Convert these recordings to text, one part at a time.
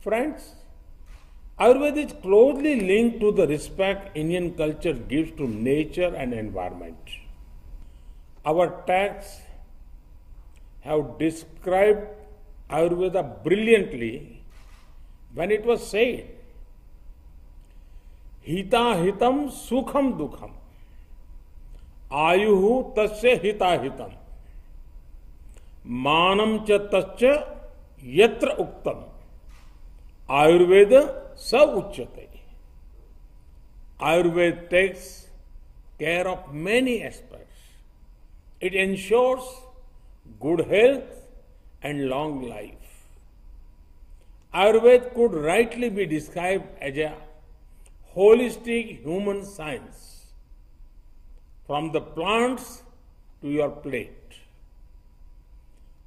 Friends, Ayurveda is closely linked to the respect Indian culture gives to nature and environment. Our texts have described Ayurveda brilliantly when it was said, Hita hitam sukham dukham, आयु तस्य हिताहितम मानम च तच्च यत्र उक्तम Ayurveda sa uchyate. Ayurveda takes care of many aspects. It ensures good health and long life. Ayurveda could rightly be described as a holistic human science, from the plants to your plate,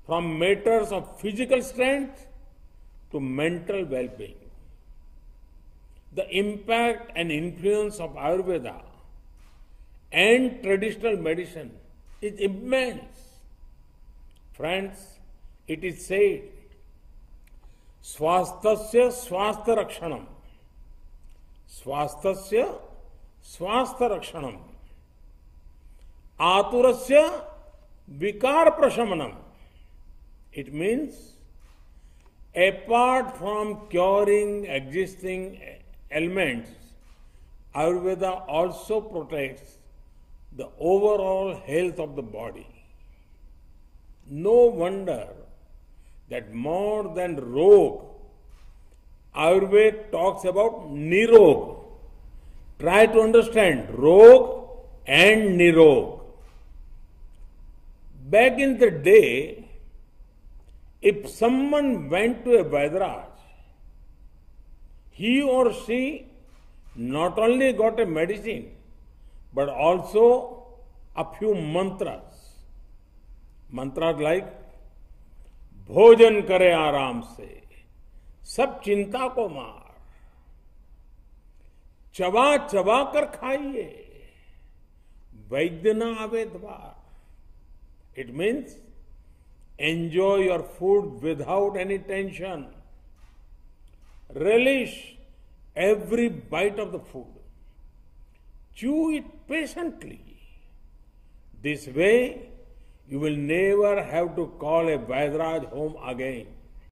from matters of physical strength to mental well being. The impact and influence of Ayurveda and traditional medicine is immense. Friends, it is said, स्वास्थ्य स्वास्थ्य रक्षणम स्वास्थ्य स्वास्थ्य रक्षणम आतुरस्य विकार प्रशमनम it means apart from curing existing ailments ayurveda also protects the overall health of the body. No wonder that more than rog ayurveda talks about nirog. Try to understand rog and nirog. Back in the day, if someone went to a Vaidraj, he or she not only got a medicine, but also a few mantras. Mantras like भोजन करे आराम से सब चिंता को मार चबा चबा कर खाइए वैद्य न आवे द्वार It means enjoy your food without any tension. Relish every bite of the food. Chew it patiently. This way, you will never have to call a Vaidraj home again.